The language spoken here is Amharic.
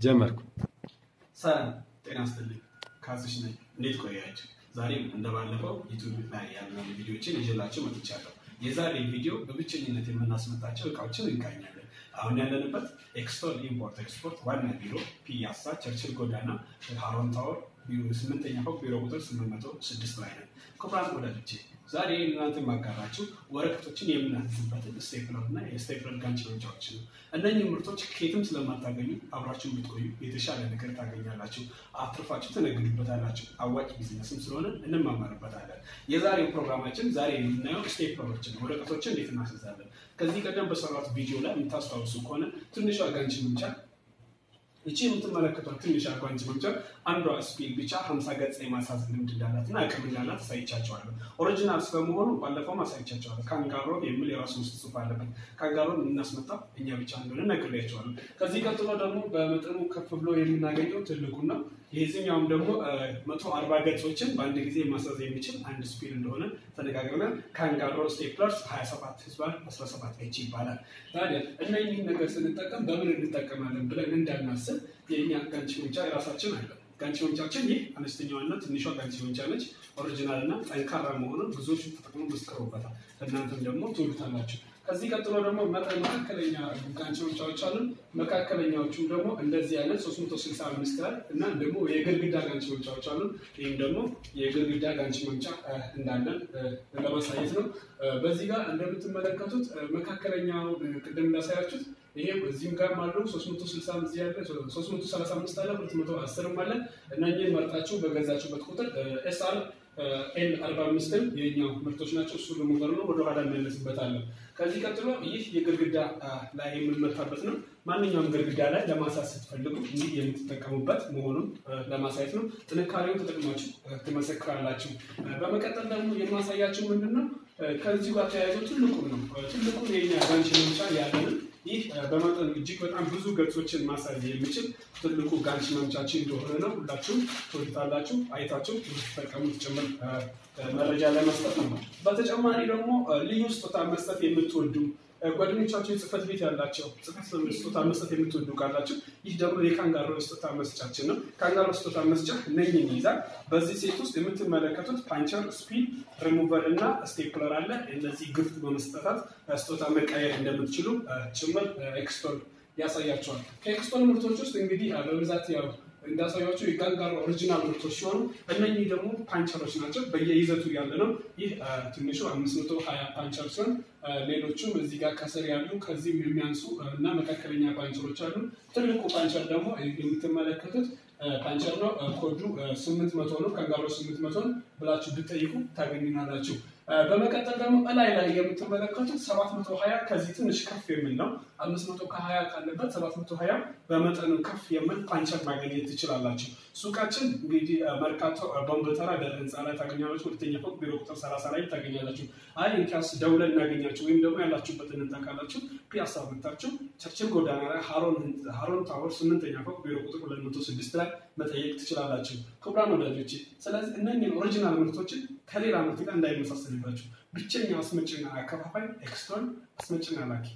ጀመርኩ። ሰላም ጤና ይስጥልኝ። ካስሽ ነኝ። እንዴት ቆያችሁ? ዛሬም እንደባለፈው ዩቱብ ላይ ያሉ ቪዲዮችን ይዤላችሁ መጥቻለሁ። የዛሬ ቪዲዮ በብቸኝነት የምናስመጣቸው እቃዎችን እንቃኛለን። አሁን ያለንበት Extol Import Export ዋና ቢሮ ፒያሳ ቸርችል ጎዳና ሀሮን ታወር ስምንተኛ ፎቅ ቢሮ ቁጥር ስምንት መቶ ስድስት ላይ ነን። ክቡራን ወዳጆቼ ዛሬ እናንተ የማጋራችሁ ወረቀቶችን የምናስዝበትን stapler እና የ stapler ጋንች መምቻዎች ነው። እነኚህ ምርቶች ከየትም ስለማታገኙ አብራችሁ የምትቆዩ የተሻለ ነገር ታገኛላችሁ፣ አትርፋችሁ ትነግዱበታላችሁ። አዋጭ ቢዝነስም ስለሆነ እንማማርበታለን። የዛሬው ፕሮግራማችን ዛሬ የምናየው ስቴፕለሮችን ወረቀቶችን እንዴት እናስዛለን። ከዚህ ቀደም በሰራት ቪዲዮ ላይ የምታስታውሱ ከሆነ ትንሿ ጋንች መምቻ ይቺ የምትመለከቷት ትንሽዋ ጋንች መምቻ አንዷ ስፒል ብቻ ሀምሳ ገጽ የማሳዝ ልምድ እንዳላት እና አቅም እንዳላት አሳይቻችኋለሁ። original ስለመሆኑ ባለፈውም አሳይቻችኋለሁ። ካንጋሮ የሚል የራሱ ውስጥ ጽሑፍ አለበት። ካንጋሮን የምናስመጣው እኛ ብቻ እንደሆነ ነግሬያችኋለሁ። ከዚህ ቀጥሎ ደግሞ በመጠኑ ከፍ ብሎ የምናገኘው ትልቁን ነው። ይህኛውም ደግሞ መቶ አርባ ገጾችን በአንድ ጊዜ ማሳዝ የሚችል አንድ ስፒል እንደሆነ ተነጋግረናል። ካንጋሮ staplers 27 ህዝባር 17 H ይባላል። ታዲያ እነዚህ ነገር ስንጠቀም በምን እንጠቀማለን ብለን እንዳናስብ የእኛ ጋንቺ መምቻ የራሳችን አለ። ጋንቺ መምቻችን ይህ አነስተኛዋና ትንሿ ጋንቺ መምቻ ነች። original እና ጠንካራ መሆኑን ብዙዎች ተጠቅሞ መስክረውበታል። እናንተም ደግሞ ትወዱታላችሁ። ከዚህ ቀጥሎ ደግሞ መጠን መካከለኛ ጋንቺ መምቻዎች አሉን። መካከለኛዎቹም ደግሞ እንደዚህ አይነት 365 ላይ እና ደግሞ የግድግዳ ጋንቺ መምቻዎች አሉን። ይህም ደግሞ የግድግዳ ጋንቺ መምቻ እንዳለን ለማሳየት ነው። በዚህ ጋር እንደምትመለከቱት መካከለኛው ቅድም እንዳሳያችሁት ይሄም እዚህም ጋር አለው 365 ያለ 335 አለ 210 አለ። እነኚህን መርጣችሁ በገዛችሁበት ቁጥር SR L 45ን የኛው ምርቶች ናቸው። እሱ ለሞተር ነው። ወደኋላ እንመለስበታለን። ከዚህ ቀጥሎ ይህ የግድግዳ ላይ የምንመታበት ነው። ማንኛውም ግድግዳ ላይ ለማሳት ስትፈልጉ እንዲህ የምትጠቀሙበት መሆኑን ለማሳየት ነው። ጥንካሬውን ተጠቅማችሁ ትመሰክራላችሁ። በመቀጠል ደግሞ የማሳያችሁ ምንድን ነው ከዚሁ ጋር ተያይዞ ትልቁን ነው። ትልቁን የኛ ጋንቺ መምቻ ያለንን ይህ በመጠኑ እጅግ በጣም ብዙ ገጾችን ማሳዝ የሚችል ትልቁ ጋንቺ መምቻችን እንደሆነ ነው። ሁላችሁም ትወዱታላችሁ። አይታችሁ ትጠቀሙት ጭምር መረጃ ለመስጠት ነው። በተጨማሪ ደግሞ ልዩ ስጦታ መስጠት የምትወዱ ጓደኞቻችሁ የጽህፈት ቤት ያላቸው ጽህፈት ስጦታ መስጠት የምትወዱ ካላችሁ ይህ ደግሞ የካንጋሮ ስጦታ መስጫችን ነው። ካንጋሮ ስጦታ መስጫ እነኝን ይይዛል። በዚህ set ውስጥ የምትመለከቱት puncher፣ ስፒድ፣ ሪሙቨር እና ስቴፕለር አለ። እነዚህ gift በመስጠታት ስጦታ መቀየር እንደምትችሉ ጭምር ኤክስቶል ያሳያችኋል። ከኤክስቶል ምርቶች ውስጥ እንግዲህ በብዛት ያው እንዳሳያቸው የካንጋሮ original ምርቶች ሲሆኑ እነኚህ ደግሞ ፓንቸሮች ናቸው። በየይዘቱ ያለ ነው። ይህ ትንሹ አምስት መቶ ሀያ puncher ሲሆን ሌሎቹም እዚህ ጋር ከስር ያሉ ከዚህም የሚያንሱ እና መካከለኛ ፓንቸሮች አሉ። ትልቁ puncher ደግሞ የምትመለከቱት puncher ነው። ኮዱ ስምንት መቶ ነው። ካንጋሮ ስምንት መቶን ብላችሁ ብትጠይቁ ታገኙናላችሁ። በመቀጠል ደግሞ እላይ ላይ የምትመለከቱት ሰባት መቶ ሀያ ከዚህ ትንሽ ከፍ የሚል ነው። አምስት መቶ ከሀያ ካለበት ሰባት መቶ ሀያ በመጠኑ ከፍ የሚል puncher ማግኘት ትችላላችሁ። ሱቃችን እንግዲህ መርካቶ ቦምቦተራ ደር ህንፃ ላይ ታገኛላችሁ። ሁለተኛ ፎቅ ቢሮ ቁጥር ሰላሳ ላይ ታገኛላችሁ። አይ እንኪያስ ደውለን እናገኛችሁ ወይም ደግሞ ያላችሁበትን እንጠቃላችሁ። ፒያሳ መጥታችሁ ቸርችል ጎዳና ላይ ሀሮን ታወር ስምንተኛ ፎቅ ቢሮ ቁጥር ሁለት መቶ ስድስት ላይ መጠየቅ ትችላላችሁ። ክቡራን ወዳጆቼ፣ ስለዚህ እነኝን original ምርቶችን ከሌላ ምርት ጋር እንዳይመሳሰልባችሁ ብቸኛው አስመጭና አከፋፋይ ኤክስቶል አስመጭና ላኪ